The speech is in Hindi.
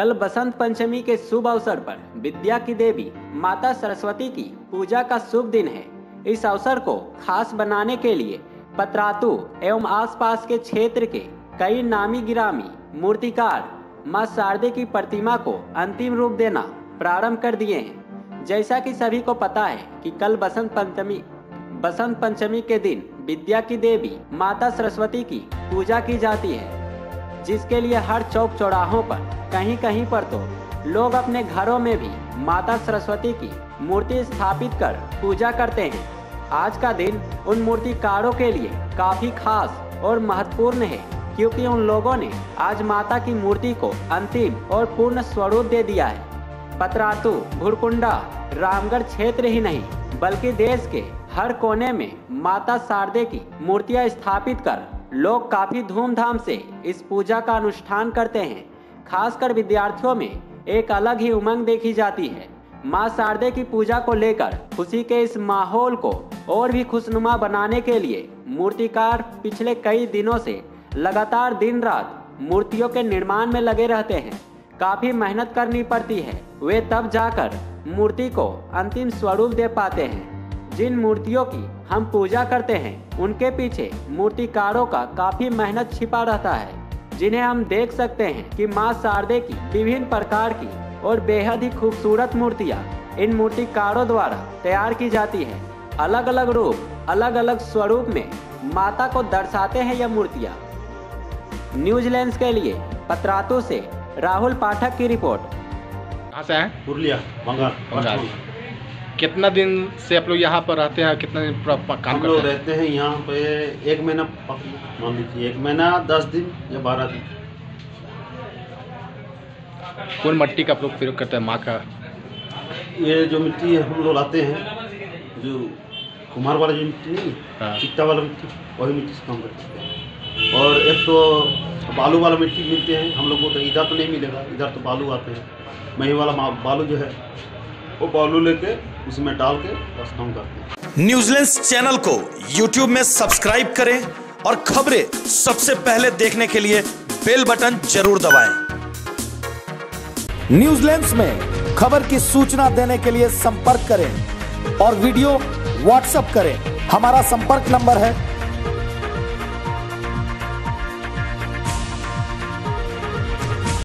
कल बसंत पंचमी के शुभ अवसर पर विद्या की देवी माता सरस्वती की पूजा का शुभ दिन है। इस अवसर को खास बनाने के लिए पतरातू एवं आसपास के क्षेत्र के कई नामी गिरामी, मूर्तिकार, माँ शारदे की प्रतिमा को अंतिम रूप देना प्रारंभ कर दिए हैं। जैसा कि सभी को पता है कि कल बसंत पंचमी बसंत पंचमी के दिन विद्या की देवी माता सरस्वती की पूजा की जाती है। जिसके लिए हर चौक चौराहों पर, कहीं कहीं पर तो लोग अपने घरों में भी माता सरस्वती की मूर्ति स्थापित कर पूजा करते हैं। आज का दिन उन मूर्तिकारों के लिए काफ़ी खास और महत्वपूर्ण है, क्योंकि उन लोगों ने आज माता की मूर्ति को अंतिम और पूर्ण स्वरूप दे दिया है। पतरातू, भुरकुंडा, रामगढ़ क्षेत्र ही नहीं, बल्कि देश के हर कोने में माता शारदे की मूर्तियाँ स्थापित कर लोग काफ़ी धूमधाम से इस पूजा का अनुष्ठान करते हैं। खासकर विद्यार्थियों में एक अलग ही उमंग देखी जाती है। माँ शारदे की पूजा को लेकर खुशी के इस माहौल को और भी खुशनुमा बनाने के लिए मूर्तिकार पिछले कई दिनों से लगातार दिन रात मूर्तियों के निर्माण में लगे रहते हैं। काफ़ी मेहनत करनी पड़ती है। वे तब जाकर मूर्ति को अंतिम स्वरूप दे पाते हैं। जिन मूर्तियों की हम पूजा करते हैं उनके पीछे मूर्तिकारों का काफ़ी मेहनत छिपा रहता है जिन्हें हम देख सकते हैं कि माँ शारदे की विभिन्न प्रकार की और बेहद ही खूबसूरत मूर्तियाँ इन मूर्तिकारों द्वारा तैयार की जाती है। अलग अलग रूप अलग अलग स्वरूप में माता को दर्शाते हैं यह मूर्तियाँ। न्यूज़ लेंस के लिए पतरातू से राहुल पाठक की रिपोर्ट। कहाँ से हैं पुरलिया बंगाल बंगाल। कितना दिन से आप लोग यहाँ पर रहते हैं? कितना दिन पूरा काम हम लोग करते हैं? रहते हैं यहाँ पे एक महीना मान लीजिए एक महीना दस दिन या बारह दिन। कौन मिट्टी का आप लोग प्रयोग करते हैं माँ का? ये जो मिट्टी है हम लोग लाते हैं जो कुम्हार वाला जो मिट्टी नहीं हाँ। चिट्टा वाला मिट्टी वही मिट्टी से काम करते हैं। और एक तो बालू वाला मिट्टी मिलते हैं हम लोग को तो इधर तो नहीं मिलेगा इधर तो बालू आते हैं। मही वाला बालू जो है वो बालू लेके उसमें डाल के बस काम करते हैं न्यूजीलैंड चैनल को यूट्यूब में सब्सक्राइब करें और खबरें सबसे पहले देखने के लिए बेल बटन ज़रूर दबाएँ। न्यूजीलैंड में खबर की सूचना देने के लिए संपर्क करें और वीडियो व्हाट्सएप करें हमारा संपर्क नंबर है